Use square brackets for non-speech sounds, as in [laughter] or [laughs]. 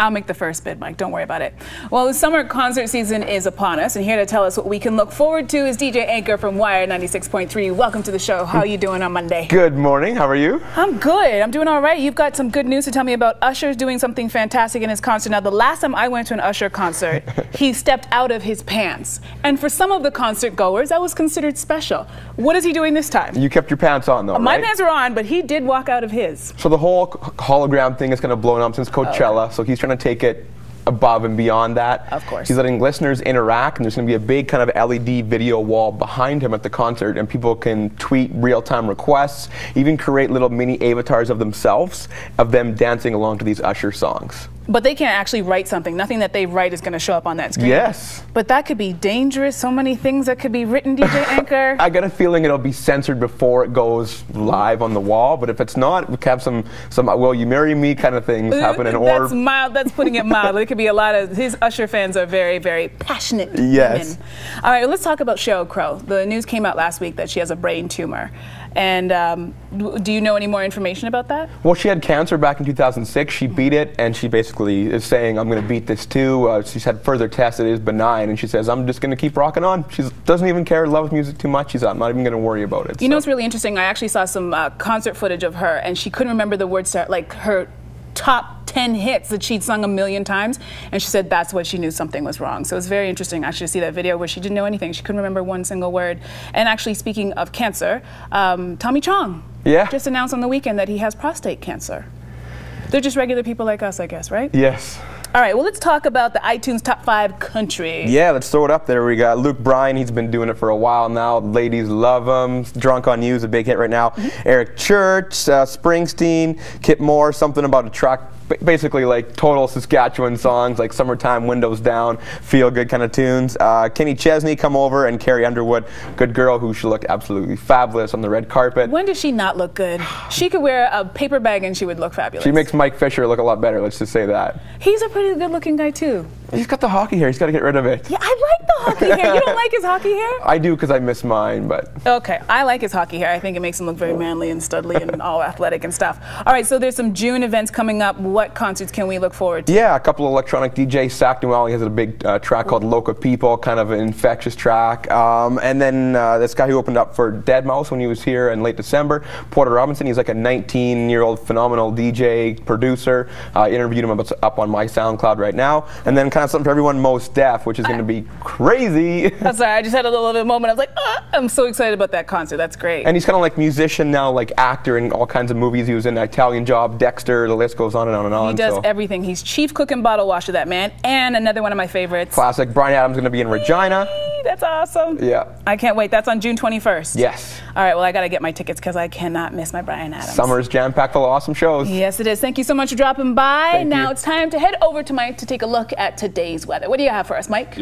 I'll make the first bid, Mike. Don't worry about it. Well, the summer concert season is upon us, and here to tell us what we can look forward to is DJ Anchor from Wire 96.3. Welcome to the show. How are you doing on Monday? Good morning. How are you? I'm good. I'm doing all right. You've got some good news to tell me about Usher doing something fantastic in his concert. Now, the last time I went to an Usher concert, [laughs] he stepped out of his pants. And for some of the concert goers, that was considered special. What is he doing this time? You kept your pants on, though, My right? pants are on, but he did walk out of his. So the whole hologram thing is kind of blown up since oh, Coachella. So he's trying to take it above and beyond that. Of course. He's letting listeners interact, and there's going to be a big kind of LED video wall behind him at the concert, and people can tweet real-time requests, even create little mini avatars of themselves, of them dancing along to these Usher songs. But they can't actually write something. Nothing that they write is going to show up on that screen. Yes. But that could be dangerous. So many things that could be written, DJ [laughs] Anchor. I got a feeling it'll be censored before it goes live on the wall, but if it's not, we could have some, some "Will you marry me" kind of things happening, or that's mild. That's putting it mild. It could be a lot of his Usher fans are very, very passionate Yes. women. All right, well, let's talk about Sheryl Crow. The news came out last week that she has a brain tumor, and um, do you know any more information about that? Well, she had cancer back in 2006. She beat it, and she basically is saying, "I'm going to beat this too." Uh, she's had further tests; it is benign, and she says, "I'm just going to keep rocking on." She doesn't even care, loves music too much. She's, "I'm not even going to worry about it." You know So- what's really interesting? I actually saw some uh, concert footage of her, and she couldn't remember the words to like her top 10 hits that she'd sung a million times and she said that's what she knew something was wrong so it's very interesting actually to see that video where she didn't know anything she couldn't remember one single word and actually speaking of cancer um, tommy chong Yeah. just announced on the weekend that he has prostate cancer they're just regular people like us i guess right yes. all right well let's talk about the itunes top five country Yeah, let's throw it up there. We got Luke Bryan. He's been doing it for a while now. Ladies love him. Drunk on You is a big hit right now. Eric Church, uh, Springsteen, Kip Moore. Something about a track. Ba- Basically, like total Saskatchewan songs, like "Summertime," "Windows Down," feel good kind of tunes. Uh, Kenny Chesney come over and Carrie Underwood, good girl who should look absolutely fabulous on the red carpet. when does she not look good [sighs] she could wear a paper bag and she would look fabulous She makes Mike Fisher look a lot better. Let's just say that. he's a pretty good looking guy too He's got the hockey hair. He's got to get rid of it. Yeah, I like hockey hair. You don't like his hockey hair? I do because I miss mine, but Okay, I like his hockey hair. I think it makes him look very manly and studly and [laughs] all athletic and stuff. All right, so there's some June events coming up. What concerts can we look forward to? Yeah, a couple of electronic DJs. Sak Noel, has a big uh, track called Loca People, kind of an infectious track. Um, and then uh, this guy who opened up for Deadmau5 when he was here in late December, Porter Robinson, he's like a 19 year old phenomenal DJ, producer. Uh, I interviewed him up on my SoundCloud right now. And then kind of something for everyone Mos Def, which is going to be crazy. I'm sorry, [laughs] I just had a little bit of a moment. I was like, ah, I'm so excited about that concert. That's great. and he's kind of like musician now, like actor in all kinds of movies. He was in Italian Job, Dexter, the list goes on and on and on. he does so. everything. He's chief cook and bottle washer, that man. And another one of my favorites. Classic. Bryan Adams going to be in Regina. That's awesome. Yeah. I can't wait. That's on June 21st. Yes. All right, well, I got to get my tickets because I cannot miss my Bryan Adams. Summer's jam packed full of awesome shows. Yes, it is. Thank you so much for dropping by. Thank now you. it's time to head over to Mike to take a look at today's weather. What do you have for us, Mike?